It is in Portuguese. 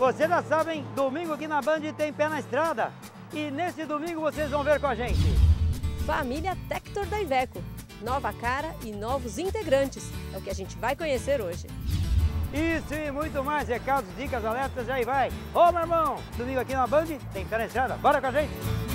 Vocês já sabem, domingo aqui na Band tem pé na estrada. E nesse domingo vocês vão ver com a gente. Família Tector da Iveco. Nova cara e novos integrantes. É o que a gente vai conhecer hoje. Isso e muito mais, recados, dicas, alertas, aí vai. Ô meu irmão, domingo aqui na Band tem pé na estrada. Bora com a gente.